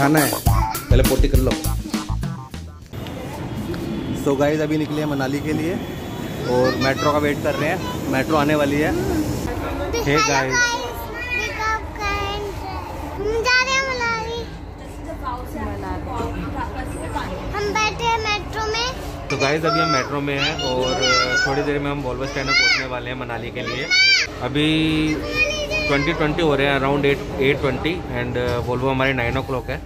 नहाना है। पहले पोटी कर लो। सो गाइस अभी निकले हैं मनाली के लिए और मेट्रो का वेट कर रहे हैं। मेट्रो आने वाली है। हे गाइस हम जा रहे हैं मनाली। हम बैठे हैं मेट्रो में। तो गाइस अभी हम मेट्रो में हैं और थोड़ी देर में हम वॉल्वो स्टैंड में पहुँचने वाले हैं मनाली के लिए। अभी 2020 हो रहे हैं around eight eight twenty and Volvo हमारे नाइन ओ क्लॉक है।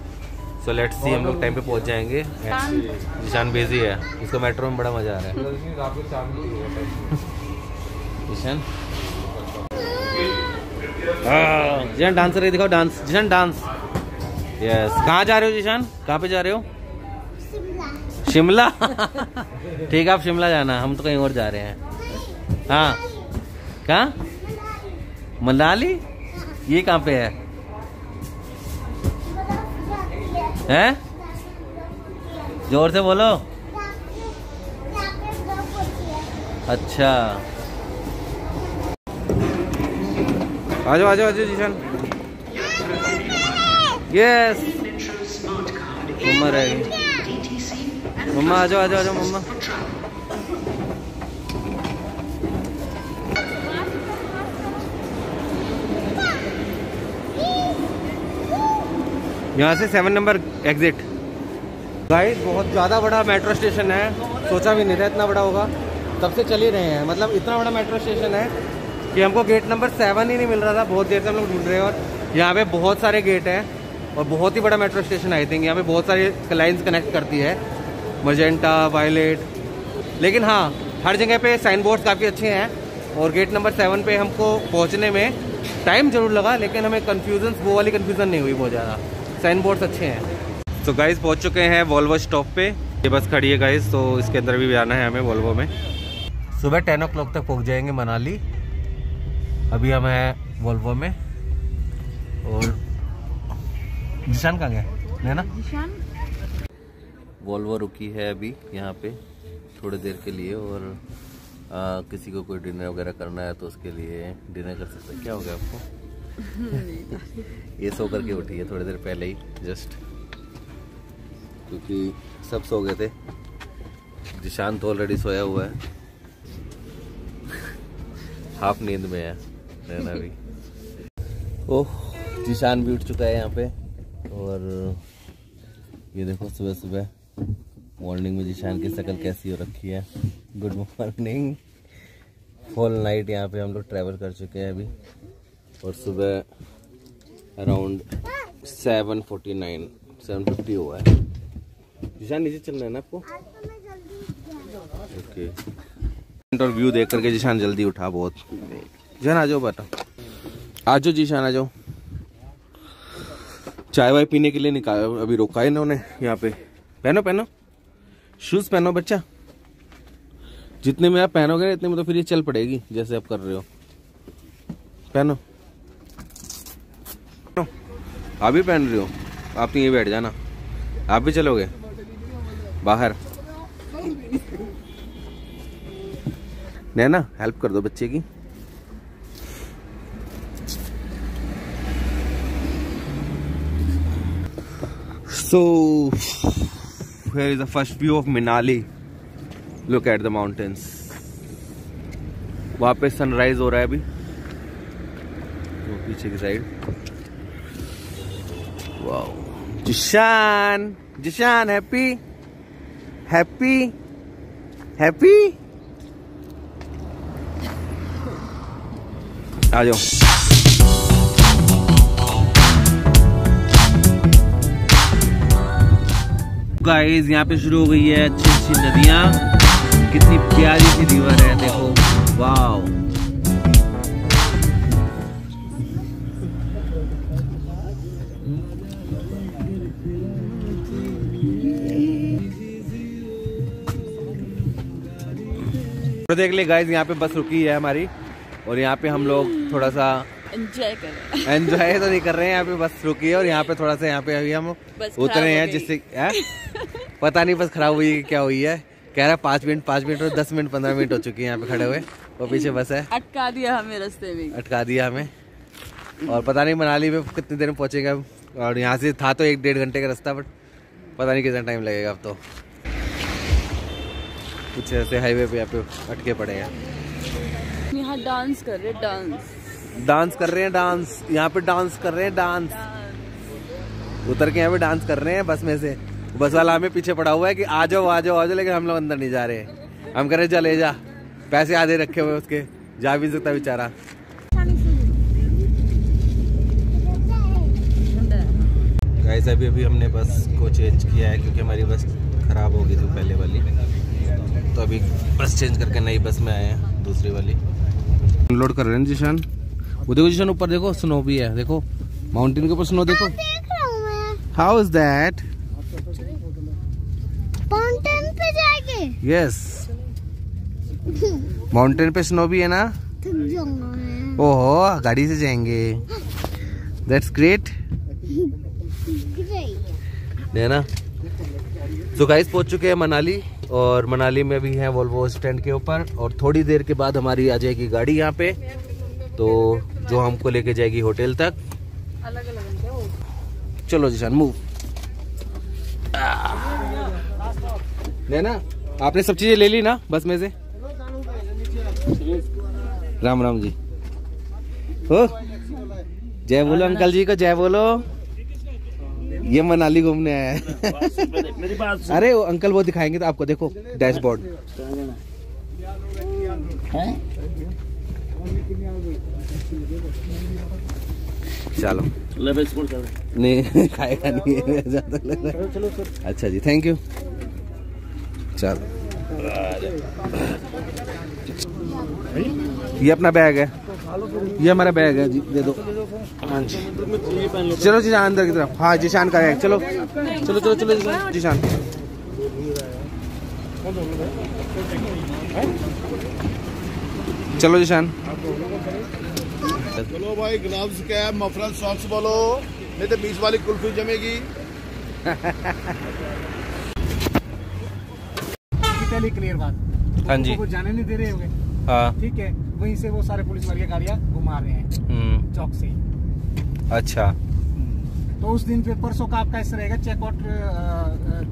सो लेट्स सी हम लोग टाइम पे पहुँच जाएँगे। निशान बिज़ी है। इसको मेट्रो में बड़ा मज़ा आ रहा है। निशान? जिशान डांस रही दिखाओ डांस जिशान डांस यस कहाँ जा रहे हो जिशान कहाँ पे जा रहे हो? शिमला। ठीक है, आप शिमला जाना। हम तो कहीं और जा रहे हैं। हाँ। कहाँ? मनाली? ये कहाँ पे है? हैं? ज़ोर से बोलो। अच्छा। आ जाओ आ जाओ आ जाओ जीशन। यस मम्मा रहेगी मम्मा आ जाओ आ जाओ आ जाओ मम्मा। यहाँ से सेवन नंबर एग्जिट गाइस बहुत ज़्यादा बड़ा मेट्रो स्टेशन है। सोचा भी नहीं था इतना बड़ा होगा। तब से चल ही रहे हैं। मतलब इतना बड़ा मेट्रो स्टेशन है कि हमको गेट नंबर सेवन ही नहीं मिल रहा था। बहुत देर से हम लोग ढूंढ रहे हैं और यहाँ पे बहुत सारे गेट हैं और बहुत ही बड़ा मेट्रो स्टेशन आई थिंक यहाँ पे बहुत सारी लाइन्स कनेक्ट करती है। मजेंटा वायलेट लेकिन हाँ हर जगह पे साइन बोर्ड काफ़ी अच्छे हैं और गेट नंबर सेवन पे हमको पहुँचने में टाइम ज़रूर लगा, लेकिन हमें कन्फ्यूज़न वो वाली कन्फ्यूज़न नहीं हुई बहुत ज़्यादा। साइन बोर्ड्स अच्छे हैं। तो गाइस पहुँच चुके हैं वॉल्वो स्टॉप पे। ये बस खड़ी है गाइस तो इसके अंदर भी आना है हमें वॉल्वो में। सुबह टेन ओ क्लॉक तक पहुँच जाएँगे मनाली। अभी हम हैं वॉल्वो में। और निशान कहाँ गया? ना वॉल्वो रुकी है अभी यहाँ पे थोड़ी देर के लिए। और आ, किसी को कोई डिनर वगैरह करना है तो उसके लिए डिनर कर सकते हैं। क्या हो गया आपको? ये सो करके उठी है थोड़ी देर पहले ही जस्ट क्योंकि सब सो गए थे। जिशान तो ऑलरेडी सोया हुआ है। हाफ़ नींद में है रहना भी। ओह जिशान भी उठ चुका है यहाँ पे। और ये देखो सुबह सुबह। मॉर्निंग में जिशान की शक्ल कैसी हो रखी है। गुड मॉर्निंग फुल नाइट यहाँ पे हम लोग ट्रैवल कर चुके हैं अभी। और सुबह around seven forty nine seven fifty हुआ है। जिशान नीचे चलना है ना आपको? ओके और व्यू देख करके जिशान जल्दी उठा बहुत। जिशान आ जाओ बेटा। आ जाओ जिशान आ जाओ। चाय वाय पीने के लिए निकाल, अभी रोका है इन्होंने यहाँ पे। पहनो पहनो। शूज़ पहनो बच्चा। जितने में आप पहनोगे इतने में तो फिर ये चल पड़ेगी, जैसे आप कर रहे हो। पहनो। आप भी पहन रहे हो? आप तो यहीं बैठ जाना। आप भी चलोगे? बाहर। नैना हेल्प कर दो बच्चे की। So here is the first view of Manali. Look at the mountains. वहाँ पे सनराइज हो रहा है अभी। वो पीछे की side wow Zishan Zishan happy happy happy आ जाओ गाइस यहाँ पे शुरू हो गई है अच्छी अच्छी नदियाँ कितनी प्यारी सी रिवर है देखो वाओ तो देख ले गाइस यहाँ पे बस रुकी है हमारी। और यहाँ पे हम लोग थोड़ा सा एंजॉय कर रहे हैं। एंजॉय तो नहीं कर रहे हैं यहाँ पे बस रुकी है और यहाँ पे थोड़ा सा यहाँ पे अभी हम उतरे हैं जिससे हैं? पता नहीं बस खराब हुई है क्या हुई है। कह रहा है पाँच मिनट पाँच मिनट और दस मिनट पंद्रह मिनट हो चुकी है यहाँ पे खड़े हुए। वो पीछे बस है। अटका दिया हमें रस्ते में। अटका दिया हमें। और पता नहीं मनाली में कितनी देर में पहुंचेगा और यहाँ से था तो एक डेढ़ घंटे का रास्ता बट पता नहीं कितना टाइम लगेगा अब तो। कुछ ऐसे हाईवे पे यहाँ पे अटके पड़े हैं। यहाँ डांस कर रहे डांस डांस कर रहे हैं डांस यहाँ पे डांस कर रहे हैं डांस उतर के यहाँ पे डांस कर रहे हैं बस में से। बस वाला हमें पीछे पड़ा हुआ है कि आ जाओ आ जाओ आ जाओ लेकिन हम लोग अंदर नहीं जा रहे। हम कह रहे जा ले जा। पैसे आधे रखे हुए उसके। जा भी सकता बेचारा। गाइस अभी अभी हमने बस को चेंज किया है क्योंकि हमारी बस ख़राब हो गई थी पहले वाली। तो अभी बस चेंज करके नई बस में आए हैं दूसरी वाली। लोड कर रहे हैं जिशान वो देखो जिशान ऊपर देखो स्नो भी है देखो। माउंटेन के ऊपर स्नो देखो। देख रहा हूँ मैं। हाउ इज़ दैट माउंटेन पे जाएँगे यस माउंटेन पे स्नो भी है ना? ओहो गाड़ी से जाएँगे। दैट्स ग्रेट है। ना? तो गाइस पहुँच चुके हैं मनाली। और मनाली में भी हैं वोल्वो स्टैंड के ऊपर और थोड़ी देर के बाद हमारी आ जाएगी गाड़ी यहाँ पे। तो जो हमको लेके जाएगी होटल तक। चलो जिशान मूव है ना आपने सब चीज़ें ले ली ना, बस में से? राम राम जी। हो? जय बोलो, अंकल जी को जय बोलो। ये मनाली घूमने आया है। अरे वो अंकल वो दिखाएँगे तो आपको देखो डैशबोर्ड चलो। नहीं खाएगा नहीं ज़्यादा लग रहा है अच्छा जी थैंक यू चलो। ये अपना बैग है। ये हमारा बैग है जी दे दो। हाँ जी। चलो जी अंदर की तरफ़। हाँ जीशान का बैग। चलो। चलो चलो चलो जीशान- जीशान चलो जीशान चलो भाई ग्लव्स कैप मफरल सॉक्स बोलो। नहीं तो बीच वाली कुल्फी जमेगी। पहले क्लियर बात। हाँ जी। जाने नहीं दे रहे होंगे। हाँ। ठीक है। वहीं से वो सारे पुलिस वाली गाड़ियाँ घुमा रहे हैं। हम्म, चौक से अच्छा। तो उस दिन फिर परसों का आपका ऐसा रहेगा चेकआउट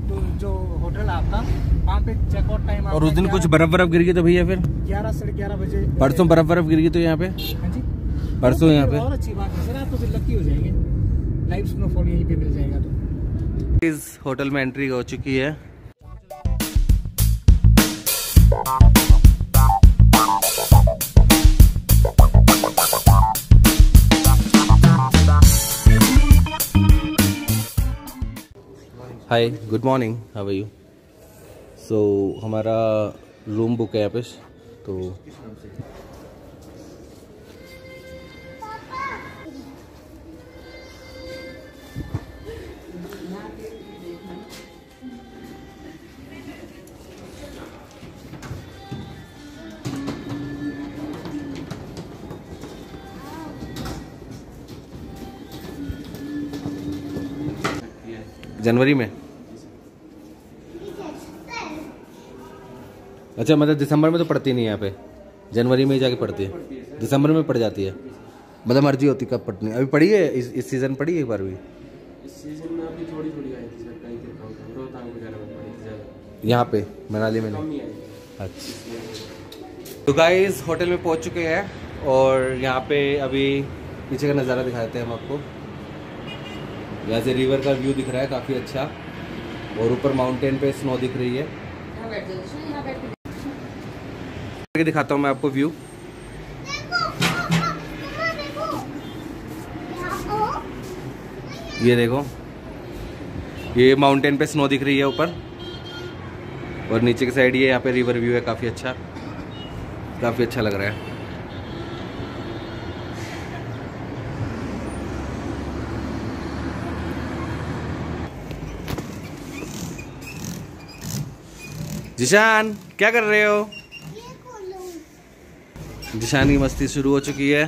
तो जो होटल आपका वहाँ पे चेकआउट टाइम और उस दिन कुछ बर्फ़ बर्फ़ गिर गई तो भैया फिर? ग्यारह साढ़े ग्यारह बजे परसों बर्फ़ बर्फ़ गिर गई तो यहाँ पे? हाँ परसों यहाँ पे? और अच्छी बात है सर आप तो फिर लकी हो जाएँगे। लाइव स्नोफॉल यहीं पे मिल जाएगा तो। इस होटल में एंट्री हो चुकी है। Hi good morning how you so हमारा रूम बुक है पे तो जनवरी में? अच्छा मतलब दिसंबर में तो पड़ती नहीं है यहाँ पे। जनवरी में ही जाके पड़ती है। दिसंबर में पड़ जाती है। मतलब मर्ज़ी होती कब पड़नी अभी पड़ी है? इस, इस सीज़न पड़ी है एक बार भी? यहाँ पे मनाली में नहीं। अच्छा। तो गाइस होटल में पहुँच चुके हैं और यहाँ पे अभी पीछे का नज़ारा दिखाते हैं हम आपको। यहाँ से रिवर का व्यू दिख रहा है काफ़ी अच्छा। और ऊपर माउंटेन पे स्नो दिख रही है। करके दिखाता हूँ मैं आपको व्यू ये देखो। ये माउंटेन पे स्नो दिख रही है ऊपर। और नीचे की साइड ये यहाँ पे रिवर व्यू है, काफ़ी अच्छा। काफ़ी अच्छा लग रहा है। जिशान, क्या कर रहे हो? निशान की मस्ती शुरू हो चुकी है।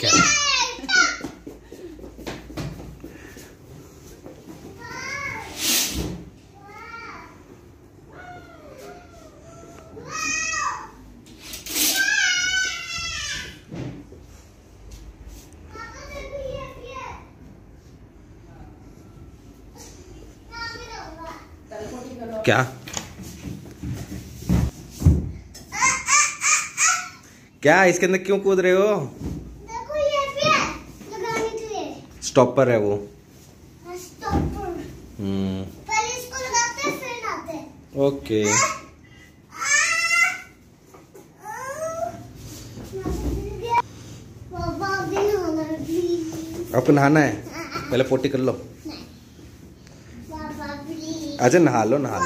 क्या क्या? क्या इसके अंदर क्यों कूद रहे हो देखो ये है लगाने के लिए स्टॉपर है वो हम्म पहले इसको लगाते हैं फिर आते हैं ओके है, आपको नहाना है पहले पोटी कर लो पापा अच्छा नहा लो नहा लो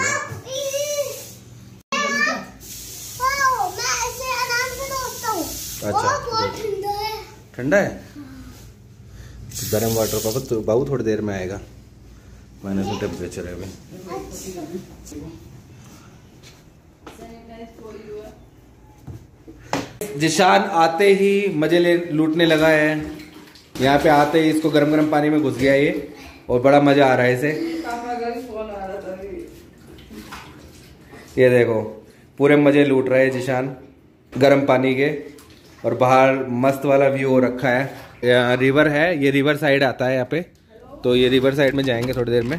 वाओ, मैं ऐसे आराम से नहाता हूँ। अच्छा। ओह, बहुत ठंडा है ठंडा है? गर्म वाटर पापा तो बाबू थोड़ी देर में आएगा। माइनस में टेम्परेचर है अभी। जिशान आते ही मज़े ले लूटने लगा है। यहाँ पे आते ही इसको गरम गरम पानी में घुस गया ये और बड़ा मज़ा आ रहा है इसे। ये देखो पूरे मज़े लूट रहे हैं जिशान गर्म पानी के। और बाहर मस्त वाला व्यू हो रखा है। यहाँ रिवर है ये रिवर साइड आता है यहाँ पे। तो ये रिवर साइड में जाएँगे थोड़ी देर में।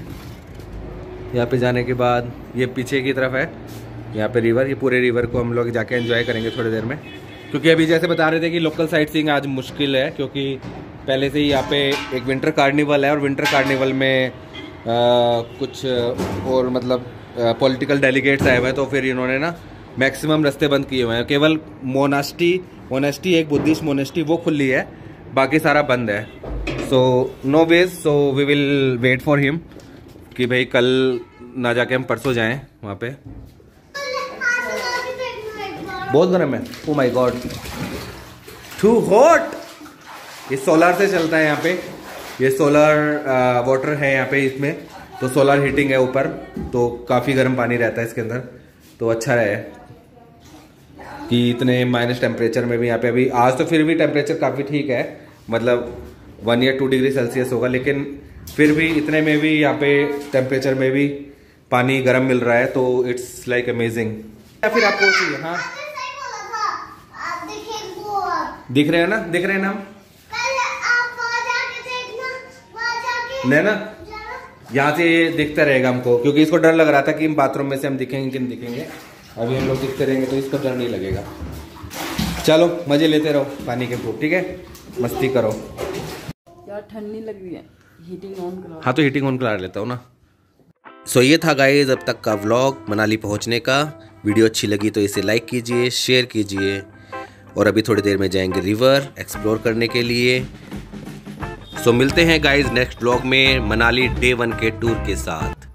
यहाँ पे जाने के बाद ये पीछे की तरफ़ है। यहाँ पे रिवर ये पूरे रिवर को हम लोग जाके एंजॉय करेंगे थोड़ी देर में। क्योंकि अभी जैसे बता रहे थे कि लोकल साइट सीइंग आज मुश्किल है क्योंकि पहले से ही यहाँ पे एक विंटर कार्निवल है और विंटर कार्निवल में आ, कुछ और मतलब पॉलिटिकल डेलीगेट्स आए हुए हैं। तो फिर इन्होंने ना मैक्सिमम रास्ते बंद किए हुए हैं। केवल मोनास्टी, मोनेस्टी एक बुद्धिस्ट मोनेस्टी, वो खुली है, बाकी सारा बंद है। So no veg so we will wait for him कि भाई कल ना जाके हम परसों जाएँ वहाँ पे। बहुत गर्म है oh my god too hot ये सोलर से चलता है यहाँ पे। ये सोलर वाटर है यहाँ पे इसमें। तो सोलर हीटिंग है ऊपर। तो काफ़ी गर्म पानी रहता है इसके अंदर। तो अच्छा रहे। कि इतने माइनस टेम्परेचर में भी यहाँ पे अभी आज तो फिर भी टेम्परेचर काफ़ी ठीक है। मतलब वन या टू डिग्री सेल्सियस होगा लेकिन फिर भी इतने में भी यहाँ पे टेम्परेचर में भी पानी गर्म मिल रहा है तो इट्स लाइक अमेजिंग या फिर आपको चाहिए हाँ। दिख रहे हैं ना? दिख रहे हैं ना नहीं ना? यहाँ से दिखता रहेगा हमको क्योंकि इसको डर लग रहा था कि हम बाथरूम में से हम दिखेंगे कि नहीं दिखेंगे। अभी हम लोग दिखते रहेंगे तो इसको डर नहीं लगेगा। चलो मज़े लेते रहो पानी के खूब ठीक है? मस्ती करो। यार ठंडी लग रही है। हीटिंग ऑन करा हाँ तो हीटिंग ऑन करा लेता हूँ ना। सो so, ये था गाइज़ अब तक का व्लॉग मनाली पहुँचने का। वीडियो अच्छी लगी तो इसे लाइक कीजिए शेयर कीजिए। और अभी थोड़ी देर में जाएँगे रिवर एक्सप्लोर करने के लिए। सो so, मिलते हैं गाइज़ नेक्स्ट व्लॉग में मनाली डे वन के टूर के साथ।